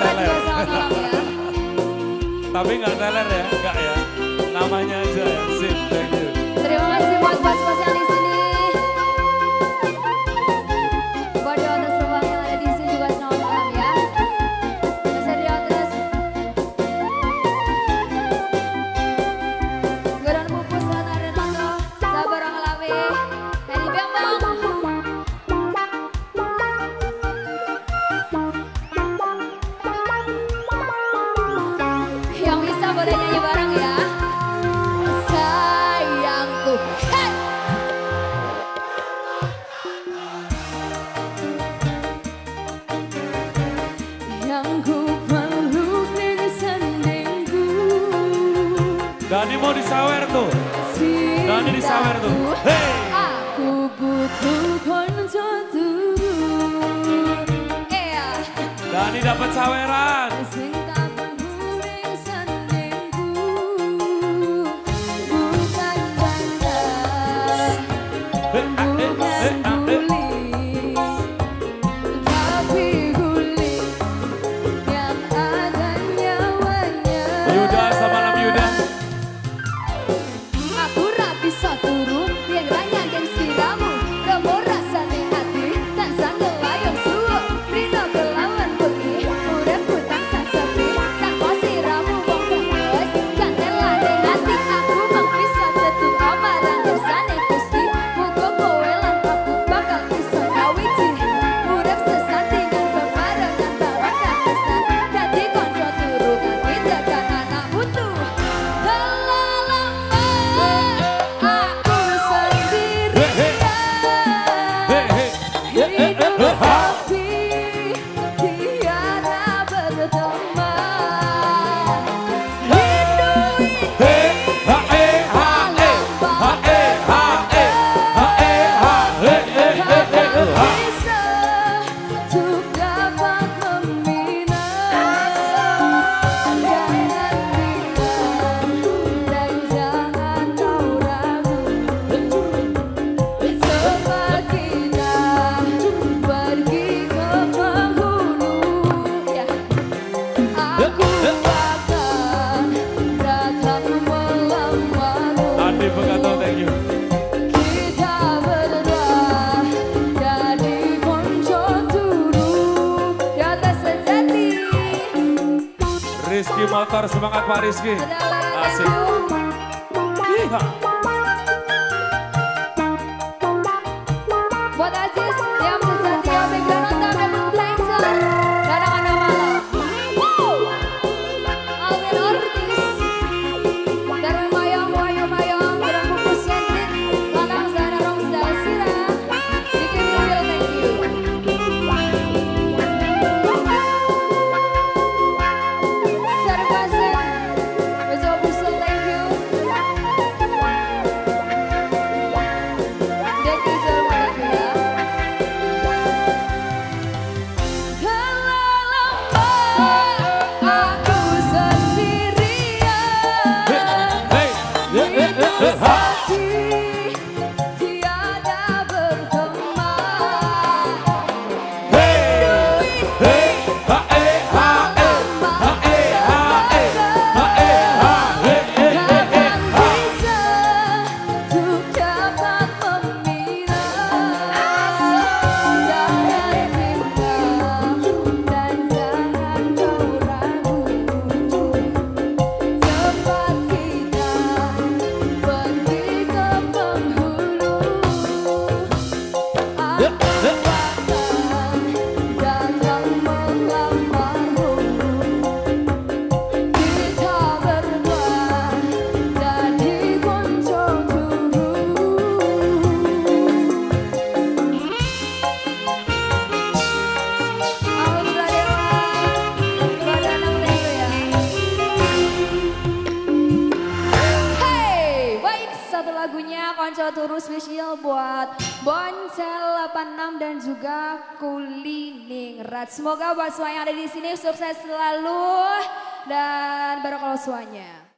teler. Tapi nggak teler ya, nggak ya. Namanya aja ya, Sinteng. Dani mau disawer tuh. Dani disawer tuh. Hey. Aku butuh konco tuh. Dani dapat saweran. motor semangat Pak Rizky. Asik. iya. satu lagunya konco turu spesial buat Boncel 86 dan juga Kulingrat. Semoga buat semua yang ada di sini sukses selalu dan barokallahu semuanya.